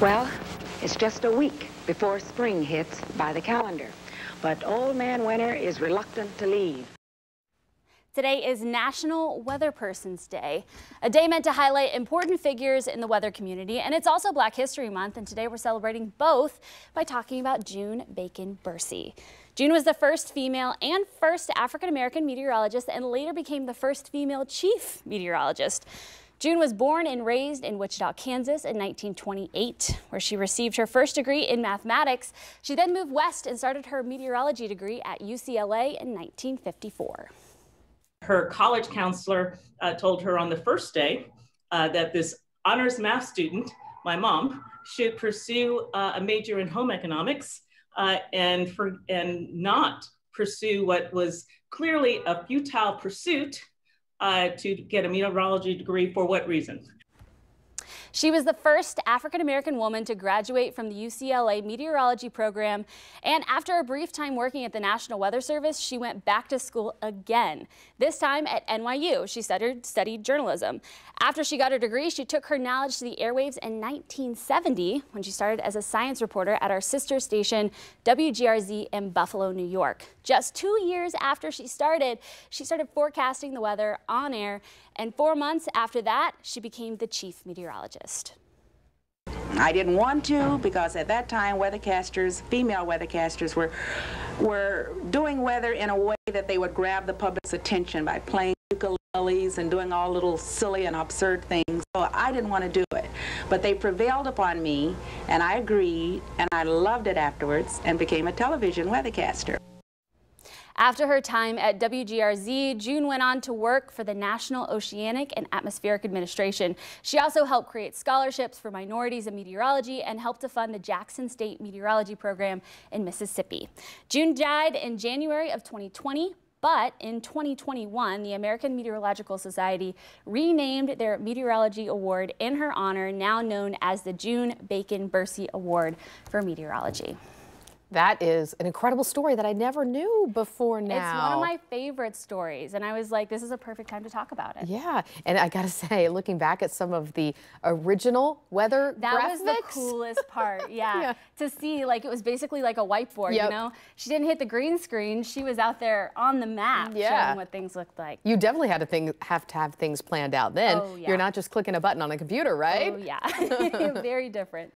Well, it's just a week before spring hits by the calendar, but Old Man Winter is reluctant to leave. Today is National Weather Person's Day, a day meant to highlight important figures in the weather community, and it's also Black History Month, and today we're celebrating both by talking about June Bacon-Bercey. June was the first female and first African-American meteorologist and later became the first female chief meteorologist. June was born and raised in Wichita, Kansas in 1928, where she received her first degree in mathematics. She then moved west and started her meteorology degree at UCLA in 1954 her college counselor uh, told her on the first day uh, that this honors math student, my mom, should pursue uh, a major in home economics uh, and, for, and not pursue what was clearly a futile pursuit uh, to get a meteorology degree for what reason? She was the first African American woman to graduate from the UCLA meteorology program. And after a brief time working at the National Weather Service, she went back to school again, this time at NYU. She studied, studied journalism. After she got her degree, she took her knowledge to the airwaves in 1970 when she started as a science reporter at our sister station, WGRZ in Buffalo, New York. Just two years after she started, she started forecasting the weather on air. And four months after that, she became the chief meteorologist. I didn't want to because at that time weathercasters, female weathercasters were were doing weather in a way that they would grab the public's attention by playing ukuleles and doing all little silly and absurd things. So I didn't want to do it. But they prevailed upon me and I agreed and I loved it afterwards and became a television weathercaster. After her time at WGRZ, June went on to work for the National Oceanic and Atmospheric Administration. She also helped create scholarships for minorities in meteorology and helped to fund the Jackson State Meteorology Program in Mississippi. June died in January of 2020. But in 2021, the American Meteorological Society renamed their meteorology award in her honor, now known as the June Bacon-Bercey Award for Meteorology. That is an incredible story that I never knew before now. It's one of my favorite stories. And I was like, this is a perfect time to talk about it. Yeah. And I got to say, looking back at some of the original weather that graphics. was the coolest part. Yeah. yeah. To see, like, it was basically like a whiteboard, yep. you know? She didn't hit the green screen. She was out there on the map yeah. showing what things looked like. You definitely had to think, have to have things planned out then. Oh, yeah. You're not just clicking a button on a computer, right? Oh, yeah. Very different.